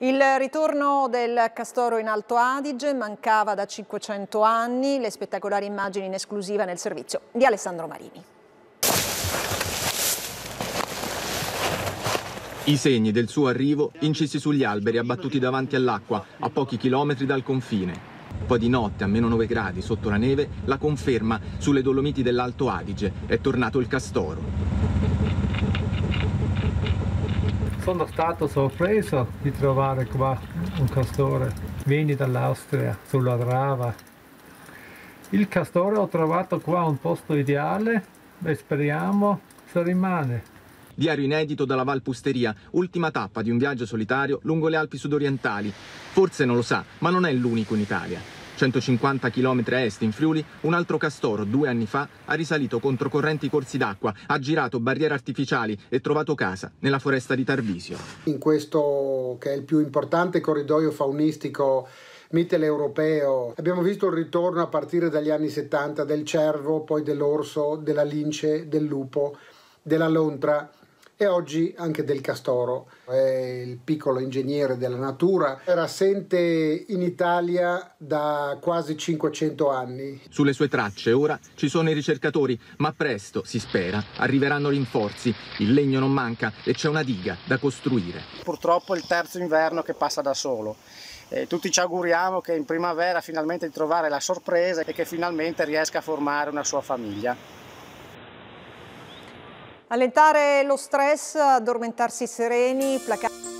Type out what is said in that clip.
Il ritorno del Castoro in Alto Adige mancava da 500 anni, le spettacolari immagini in esclusiva nel servizio di Alessandro Marini. I segni del suo arrivo incisi sugli alberi abbattuti davanti all'acqua a pochi chilometri dal confine. Poi di notte a meno 9 gradi sotto la neve la conferma sulle Dolomiti dell'Alto Adige è tornato il Castoro. Sono stato sorpreso di trovare qua un castore. Vieni dall'Austria, sulla Drava. Il castore ho trovato qua un posto ideale e speriamo se rimane. Diario inedito dalla Valpusteria, ultima tappa di un viaggio solitario lungo le Alpi sudorientali. Forse non lo sa, ma non è l'unico in Italia. 150 km a est in Friuli, un altro castoro due anni fa ha risalito controcorrenti corsi d'acqua, ha girato barriere artificiali e trovato casa nella foresta di Tarvisio. In questo che è il più importante corridoio faunistico mitteleuropeo. Abbiamo visto il ritorno a partire dagli anni 70 del cervo, poi dell'orso, della lince, del lupo, della lontra e oggi anche del Castoro. È il piccolo ingegnere della natura, era assente in Italia da quasi 500 anni. Sulle sue tracce ora ci sono i ricercatori, ma presto, si spera, arriveranno rinforzi. Il legno non manca e c'è una diga da costruire. Purtroppo è il terzo inverno che passa da solo. Eh, tutti ci auguriamo che in primavera finalmente di trovare la sorpresa e che finalmente riesca a formare una sua famiglia. Allentare lo stress, addormentarsi sereni, placare...